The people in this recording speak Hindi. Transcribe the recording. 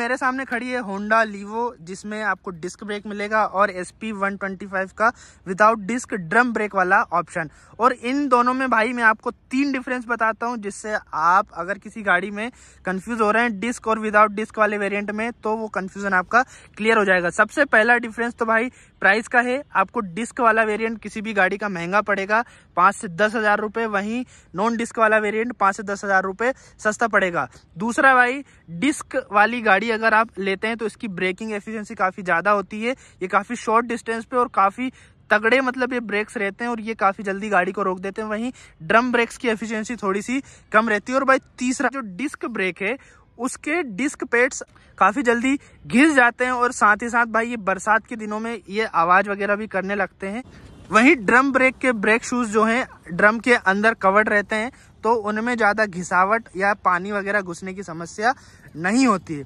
मेरे सामने खड़ी है होंडा लीवो जिसमें आपको डिस्क ब्रेक मिलेगा और S P one twenty five का विदाउट डिस्क ड्रम ब्रेक वाला ऑप्शन और इन दोनों में भाई मैं आपको तीन डिफरेंस बताता हूँ, जिससे आप अगर किसी गाड़ी में कंफ्यूज हो रहे हैं डिस्क और विदाउट डिस्क वाले वेरियंट में तो वो कंफ्यूजन आपका क्लियर हो जाएगा। सबसे पहला डिफरेंस तो भाई प्राइस का है। आपको डिस्क वाला वेरिएंट किसी भी गाड़ी का महँगा पड़ेगा, पाँच से दस हज़ार रुपए। वहीं नॉन डिस्क वाला वेरिएंट पाँच से दस हज़ार रुपए सस्ता पड़ेगा। दूसरा भाई डिस्क वाली गाड़ी अगर आप लेते हैं तो इसकी ब्रेकिंग एफिशिएंसी काफ़ी ज़्यादा होती है। ये काफ़ी शॉर्ट डिस्टेंस पे और काफ़ी तगड़े मतलब ये ब्रेक्स रहते हैं और ये काफ़ी जल्दी गाड़ी को रोक देते हैं। वहीं ड्रम ब्रेक्स की एफिशिएंसी थोड़ी सी कम रहती है और भाई तीसरा जो डिस्क ब्रेक है, उसके डिस्क पेड्स काफ़ी जल्दी घिस जाते हैं और साथ ही साथ भाई ये बरसात के दिनों में ये आवाज़ वगैरह भी करने लगते हैं। वहीं ड्रम ब्रेक के ब्रेक शूज़ जो हैं ड्रम के अंदर कवर्ड रहते हैं तो उनमें ज़्यादा घिसावट या पानी वगैरह घुसने की समस्या नहीं होती है।